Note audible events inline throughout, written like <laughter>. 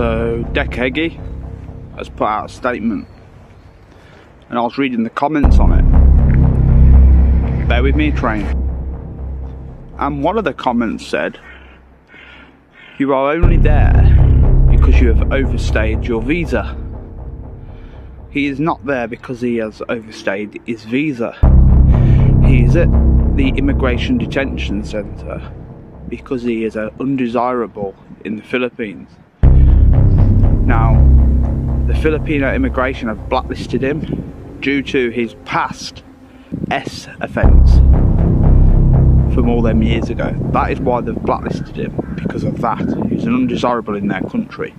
So Dec Heggie has put out a statement and I was reading the comments on it. Bear with me train. And one of the comments said, you are only there because you have overstayed your visa. He is not there because he has overstayed his visa. He is at the Immigration Detention Centre because he is undesirable in the Philippines. Now, the Filipino immigration have blacklisted him due to his past S offence from all them years ago. That is why they've blacklisted him, because of that. He's an undesirable in their country.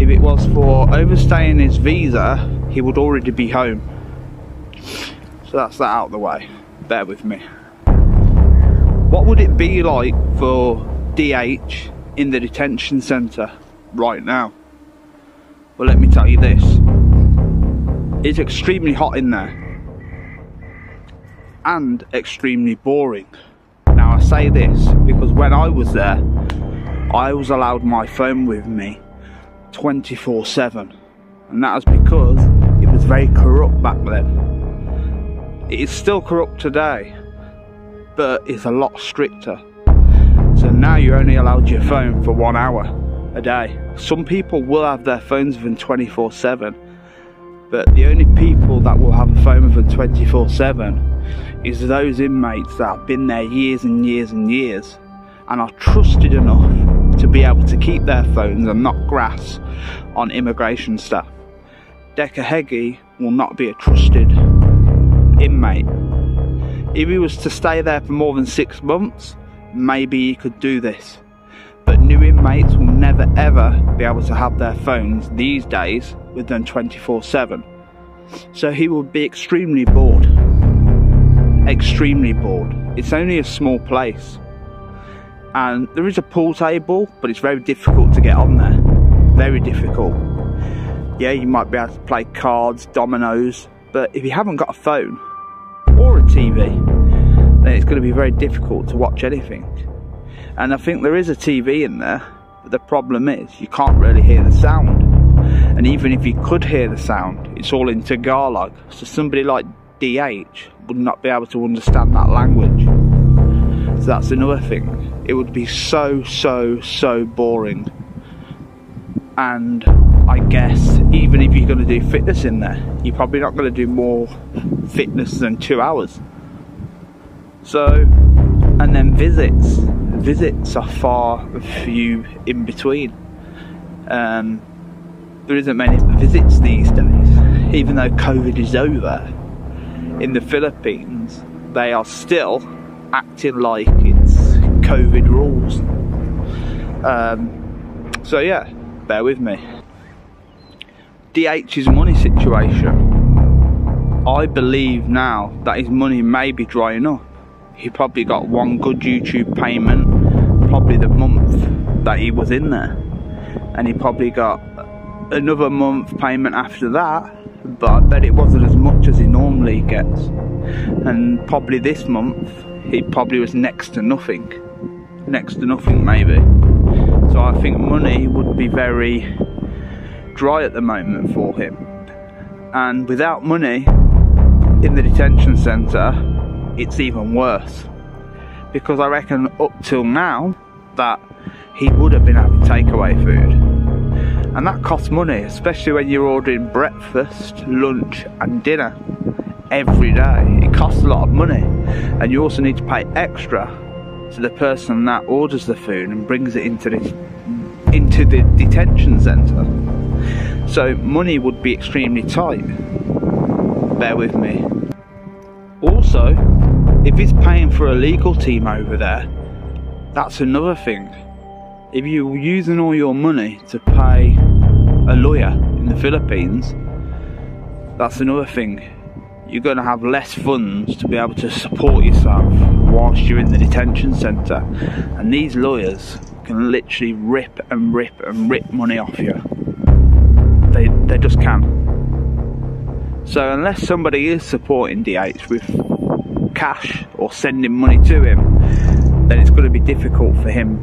If it was for overstaying his visa, he would already be home. So that's that out of the way. Bear with me. What would it be like for DH in the detention centre right now? Well, let me tell you this. It's extremely hot in there. And extremely boring. Now I say this because when I was there, I was allowed my phone with me 24 7. And that was because it was very corrupt back then. It is still corrupt today, but it's a lot stricter. So now you're only allowed your phone for one hour a day. Some people will have their phones with them 24 7, but the only people that will have a phone with them 24 7 is those inmates that have been there years and years and years and are trusted enough to be able to keep their phones and not grass on immigration staff. Dec Heggie will not be a trusted inmate. If he was to stay there for more than six months, maybe he could do this. But new inmates will never ever be able to have their phones these days with them 24 7. So he will be extremely bored extremely bored. It's only a small place. And there is a pool table, but it's very difficult to get on there. Very difficult. Yeah, you might be able to play cards, dominoes, but if you haven't got a phone or a TV, then it's going to be very difficult to watch anything. And I think there is a TV in there, but the problem is you can't really hear the sound. And even if you could hear the sound, it's all in Tagalog. So somebody like DH would not be able to understand that language. So that's another thing. It would be so, so, so boring. And I guess even if you're going to do fitness in there, you're probably not going to do more fitness than two hours. So, and then visits. Visits are far few in between. Um, there isn't many visits these days, even though COVID is over in the Philippines, they are still acting like it's COVID rules. Um, so yeah, bear with me. DH's money situation. I believe now that his money may be drying up. He probably got one good YouTube payment, probably the month that he was in there. And he probably got another month payment after that but I bet it wasn't as much as he normally gets. And probably this month, he probably was next to nothing. Next to nothing, maybe. So I think money would be very dry at the moment for him. And without money in the detention centre, it's even worse. Because I reckon up till now that he would have been having takeaway food and that costs money, especially when you're ordering breakfast, lunch, and dinner every day. It costs a lot of money, and you also need to pay extra to the person that orders the food and brings it into the into the detention centre. So money would be extremely tight. Bear with me. Also, if he's paying for a legal team over there, that's another thing if you're using all your money to pay a lawyer in the Philippines, that's another thing. You're going to have less funds to be able to support yourself whilst you're in the detention centre. And these lawyers can literally rip and rip and rip money off you. They, they just can. So, unless somebody is supporting DH with cash or sending money to him, then it's going to be difficult for him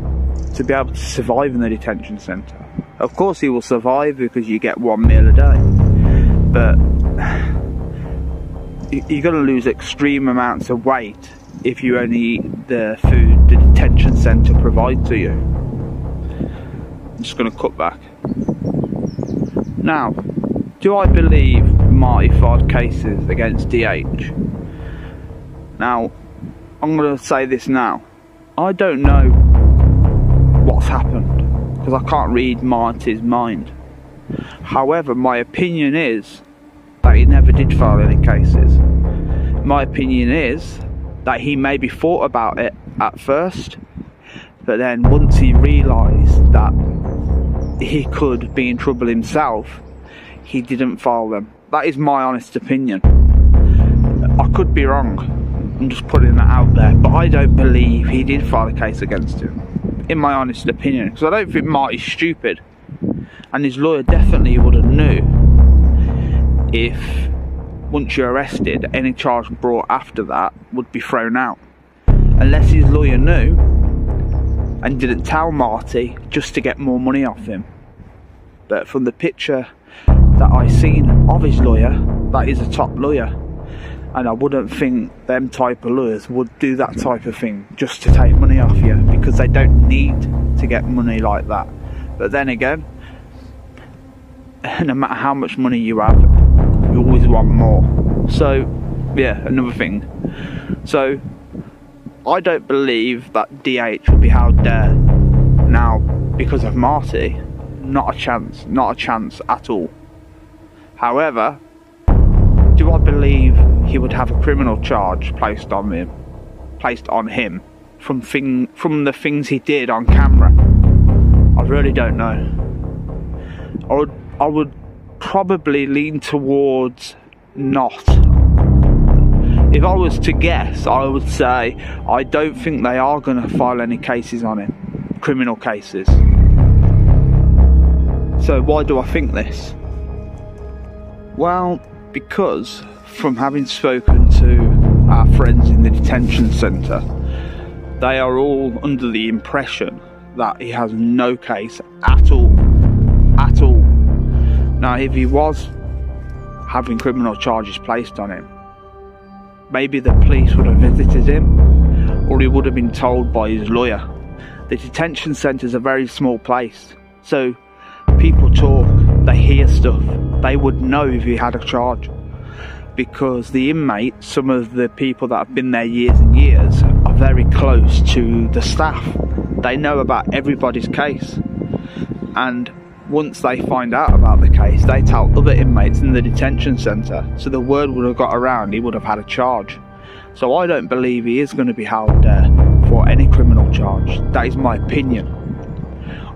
to be able to survive in the detention centre. Of course he will survive because you get one meal a day. But <sighs> you're going to lose extreme amounts of weight if you only eat the food the detention centre provides to you. I'm just going to cut back. Now, do I believe Marty filed cases against DH? Now, I'm going to say this now. I don't know what's happened because I can't read Marty's mind. However, my opinion is that he never did file any cases. My opinion is that he maybe thought about it at first, but then once he realised that he could be in trouble himself, he didn't file them. That is my honest opinion. I could be wrong. I'm just putting that out there, but I don't believe he did file a case against him. In my honest opinion, because I don't think Marty's stupid, and his lawyer definitely would have knew if once you're arrested, any charge brought after that would be thrown out. Unless his lawyer knew and didn't tell Marty just to get more money off him. But from the picture that I seen of his lawyer, that is a top lawyer. And I wouldn't think them type of lawyers would do that type of thing just to take money off you because they don't need to get money like that. But then again, <laughs> no matter how much money you have, you always want more. So, yeah, another thing. So, I don't believe that DH will be held there now because of Marty. Not a chance, not a chance at all. However, do I believe he would have a criminal charge placed on him, placed on him from thing from the things he did on camera? I really don't know. I would I would probably lean towards not. If I was to guess, I would say I don't think they are going to file any cases on him, criminal cases. So, why do I think this? Well, because from having spoken to our friends in the detention centre, they are all under the impression that he has no case at all. At all. Now, if he was having criminal charges placed on him. Maybe the police would have visited him, or he would have been told by his lawyer. The detention centre is a very small place, so people talk, they hear stuff, they would know if he had a charge. Because the inmates, some of the people that have been there years and years, are very close to the staff. They know about everybody's case. And once they find out about the case, they tell other inmates in the detention centre. So the word would have got around, he would have had a charge. So I don't believe he is going to be held there for any criminal charge. That is my opinion.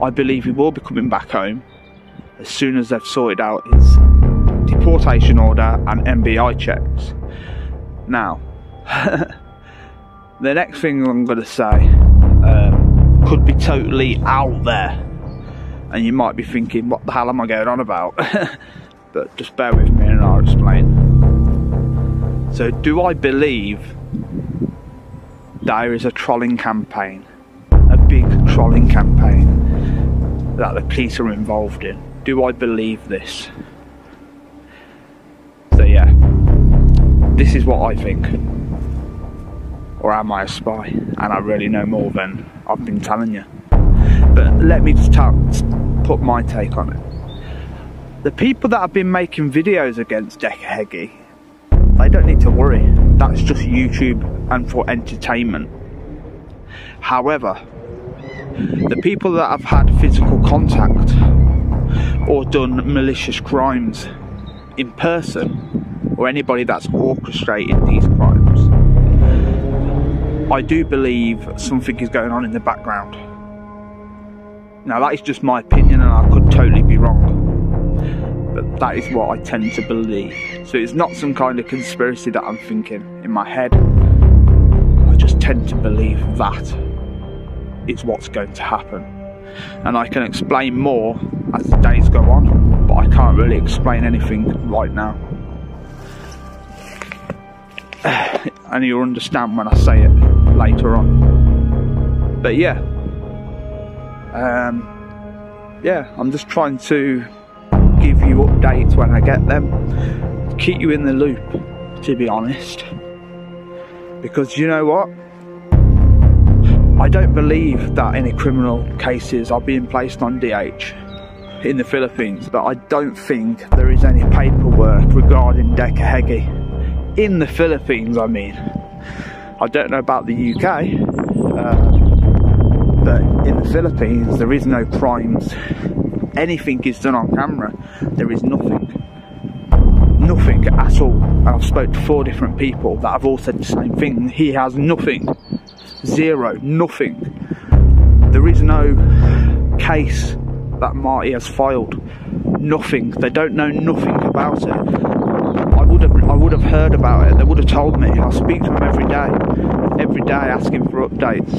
I believe he will be coming back home as soon as they've sorted out his deportation order and NBI checks. Now, <laughs> the next thing I'm going to say um, could be totally out there and you might be thinking, what the hell am I going on about? <laughs> but just bear with me and I'll explain. So, do I believe there is a trolling campaign, a big trolling campaign that the police are involved in? Do I believe this? This is what I think. Or am I a spy? And I really know more than I've been telling you. But let me just put my take on it. The people that have been making videos against Decca Heggie, they don't need to worry. That's just YouTube and for entertainment. However, the people that have had physical contact or done malicious crimes in person, or anybody that's orchestrated these crimes, I do believe something is going on in the background. Now, that is just my opinion, and I could totally be wrong. But that is what I tend to believe. So it's not some kind of conspiracy that I'm thinking in my head. I just tend to believe that is what's going to happen. And I can explain more as the days go on, but I can't really explain anything right now. <sighs> and you'll understand when I say it later on. But yeah, um, yeah, I'm just trying to give you updates when I get them, keep you in the loop, to be honest. Because you know what? I don't believe that any criminal cases are being placed on DH in the Philippines, but I don't think there is any paperwork regarding Decca Heggie in the Philippines. I mean, I don't know about the UK, uh, but in the Philippines there is no crimes. Anything is done on camera. There is nothing, nothing at all. And I've spoke to four different people that have all said the same thing. He has nothing, zero, nothing. There is no case that Marty has filed. Nothing. They don't know nothing about it. I would have heard about it. They would have told me. I speak to them every day, every day asking for updates.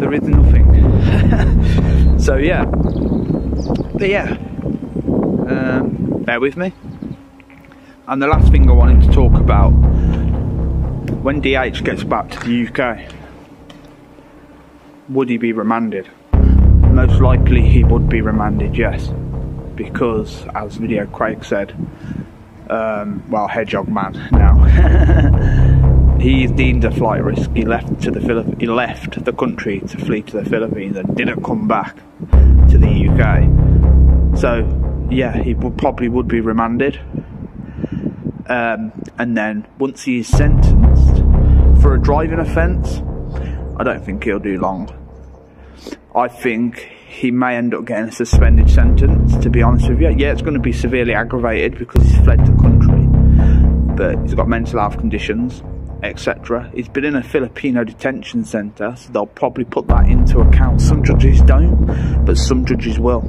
There is nothing. <laughs> so yeah, but yeah, um, bear with me. And the last thing I wanted to talk about when DH gets back to the UK, would he be remanded? most likely he would be remanded, yes, because as Video Craig said, um, well, Hedgehog Man now, <laughs> he's deemed a flight risk. He left to the Philipp- he left the country to flee to the Philippines and didn't come back to the UK. So yeah, he would probably would be remanded. Um, and then once he's sentenced for a driving offence, I don't think he'll do long. I think he may end up getting a suspended sentence, to be honest with you. Yeah, it's going to be severely aggravated because he's fled the country, but he's got mental health conditions, etc. He's been in a Filipino detention centre, so they'll probably put that into account. Some judges don't, but some judges will.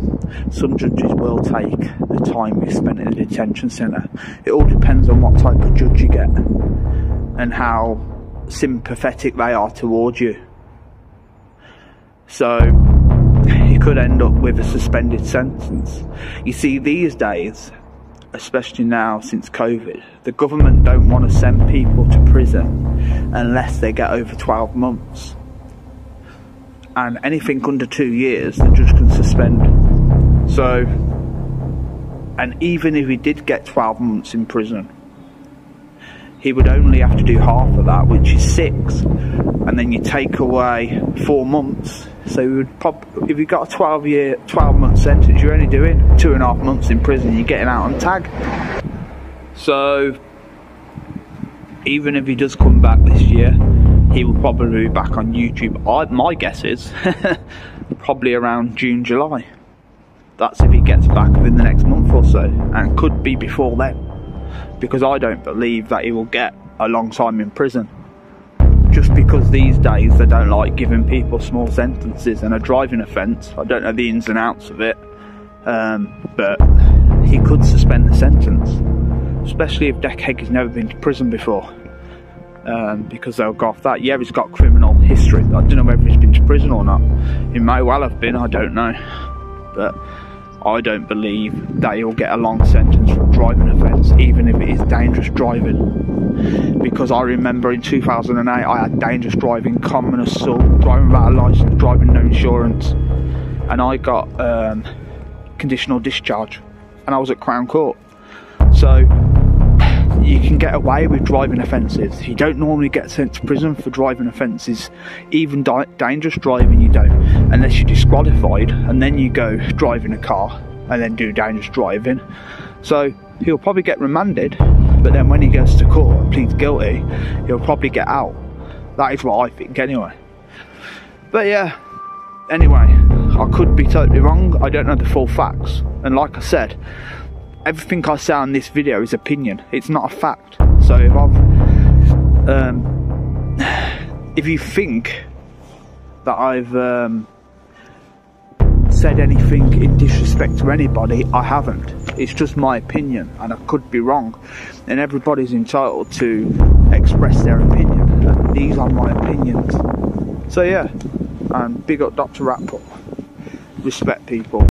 Some judges will take the time he spent in a detention centre. It all depends on what type of judge you get and how sympathetic they are towards you. So <laughs> he could end up with a suspended sentence. You see, these days, especially now since COVID, the government don't want to send people to prison unless they get over 12 months. And anything under two years, the judge can suspend. So, and even if he did get 12 months in prison, he would only have to do half of that, which is six. And then you take away four months. So you would if you got a 12 year, 12 month sentence, you're only doing two and a half months in prison, you're getting out on tag. So even if he does come back this year, he will probably be back on YouTube. I, my guess is <laughs> probably around June, July. That's if he gets back within the next month or so, and could be before then because I don't believe that he will get a long time in prison. Just because these days they don't like giving people small sentences and a driving offence. I don't know the ins and outs of it, um, but he could suspend the sentence, especially if Decca Heggie has never been to prison before. Um, because they'll go off that. Yeah, he's got criminal history. I don't know whether he's been to prison or not. He may well have been, I don't know. But I don't believe that he'll get a long sentence for driving even if it is dangerous driving. Because I remember in 2008 I had dangerous driving, common assault, driving without a licence, driving no insurance, and I got um, conditional discharge, and I was at Crown Court. So <sighs> you can get away with driving offences. You don't normally get sent to prison for driving offences, even di- dangerous driving. You don't, unless you're disqualified, and then you go <laughs> driving a car and then do dangerous driving. So he'll probably get remanded, but then when he goes to court and pleads guilty, he'll probably get out. That is what I think, anyway. But yeah, anyway, I could be totally wrong. I don't know the full facts, and like I said, everything I say on this video is opinion. It's not a fact. So if I've, um, <sighs> if you think that I've um, said anything in disrespect to anybody, I haven't. It's just my opinion, and I could be wrong. And everybody's entitled to express their opinion. And these are my opinions. So yeah, and big up Dr. Rapport. Respect people.